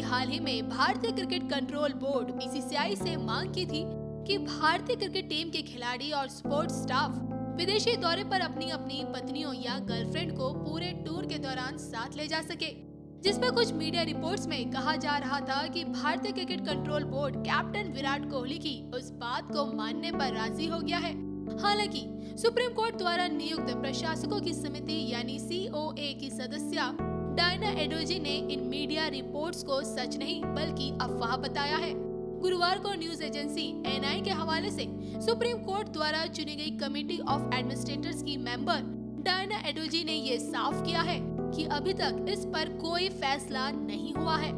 हाल ही में भारतीय cricket control board BCCI से मांग की थी कि भारतीय क्रिकेट टीम के खिलाड़ी और स्पोर्ट्स स्टाफ विदेशी दौरे पर अपनी अपनी पत्नियों या गर्लफ्रेंड को पूरे टूर के दौरान साथ ले जा सके। जिस पर कुछ मीडिया रिपोर्ट्स में कहा जा रहा था कि भारतीय cricket control board captain Virat Kohli की उस बात को मानने पर राज़ी हो गया है। हालाँकि, सुप्रीम कोर्ट द्वारा नियुक्त प्रशासकों की समिति यानी सीओए की सदस्य डायना एडोजी ने इन मीडिया रिपोर्ट्स को सच नहीं, बल्कि अफवाह बताया है। गुरुवार को न्यूज़ एजेंसी एनआई के हवाले से सुप्रीम कोर्ट द्वारा चुनी गई कमेटी ऑफ़ एडमिनिस्ट्रेटर्स की मेंबर डायना एडोजी ने ये साफ़ किया है कि अभी तक इस पर कोई फैसला नहीं हुआ है।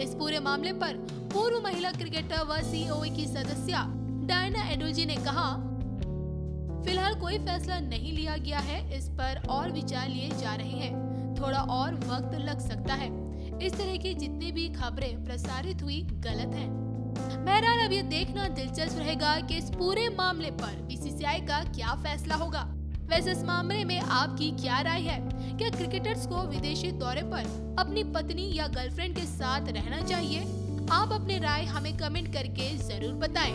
इस पूरे मामले पर पूर्व महिला क्रिकेटर व सीओए की सदस्य डायना एडोजी ने कहा, फ़िलहाल कोई फैसला नहीं लिया गया है, इस पर और विचार लिए जा रहे हैं। थोड़ा और वक्त लग सकता है इस तरह की जितनी भी खबरें प्रसारित हुई, गलत हैं। बहरहाल, अब ये देखना दिलचस्प रहेगा कि इस पूरे मामले पर बीसीसीआई का क्या फैसला होगा वैसे, इस मामले में आपकी क्या राय है क्या क्रिकेटर्स को विदेशी दौरे पर अपनी पत्नी या गर्लफ्रेंड के साथ रहना चाहिए आप अपनी राय हमें कमेंट करके ज़रूर बताएँ।